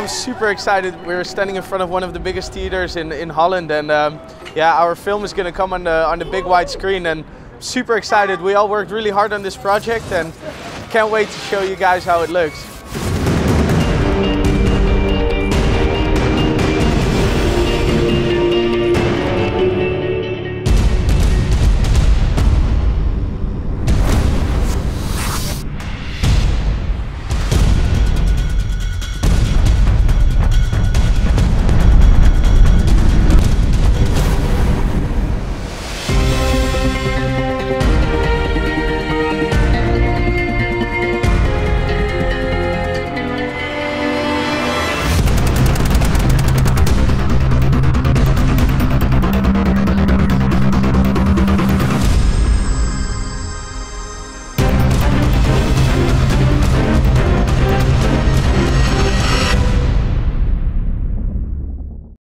I'm super excited. We're standing in front of one of the biggest theaters in, in Holland, and um, yeah, our film is going to come on the on the big wide screen, and super excited. We all worked really hard on this project, and can't wait to show you guys how it looks.